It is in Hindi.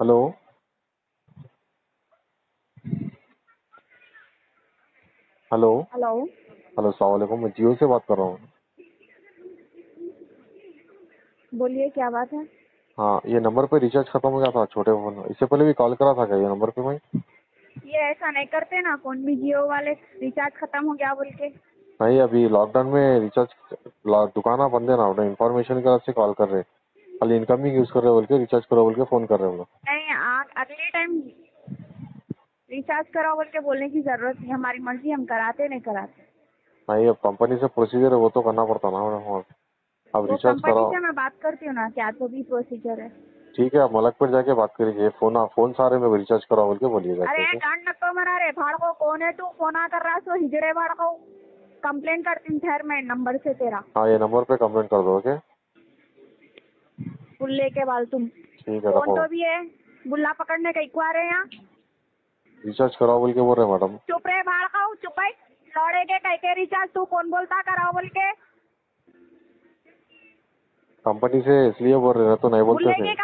हेलो। हेलो। हेलो। हेलो सलामकुम मैं जियो से बात कर रहा हूँ। बोलिए क्या बात है? हाँ ये नंबर पे रिचार्ज खत्म हो गया था छोटे फ़ोन। इससे पहले भी कॉल करा था क्या ये नंबर पे मैं ये ऐसा नहीं करते ना कौन भी जियो वाले। रिचार्ज खत्म हो गया बोल के। नहीं अभी लॉकडाउन में रिचार्ज दुकान बंद है ना उन्हें इन्फॉर्मेशन के से कॉल कर रहे। खाली इनकमिंग यूज़ कर रहे बोल के रिचार्ज करो बोल के फ़ोन कर रहे हैं हम लोग नहीं आ- अगले टाइम रिचार्ज कराओ बोल के बोलने की ज़रूरत नहीं हमारी मर्ज़ी हम कराते नहीं कराते। नहीं अब कंपनी से प्रोसीजर है वो तो करना पड़ता ना और अब रिचार्ज कंपनी कराओ। से मैं बात करती हूँ ना क्या तो भी प्रोसीजर है। ठीक है आप मलकपेट जाके बात करिए फ़ोन फ़ोन सारे में रिचार्ज कराओ बोल के बोलिए अरे गांड नको मरा रे भाड़ को कौन है तू? फोना कर रहा सो हिजड़े भाड़ को कंप्लेन करती हूँ ठहर मैं नंबर से तेरा। हाँ ये नंबर पे कंप्लेंट कर दो ओके बुल्ले के बाल तुम। रखो। तो भी है बुल्ला पकड़ने का इक्वा रहे यहाँ। रिचार्ज कराओ बोल के बोल रहे मैडम। चुप रहे भाड़ खाओ चुप है लौड़े के कह के रिचार्ज तू कौन बोलता कराओ बोल के। कंपनी से इसलिए बोल रहे तो नहीं बोलते थे।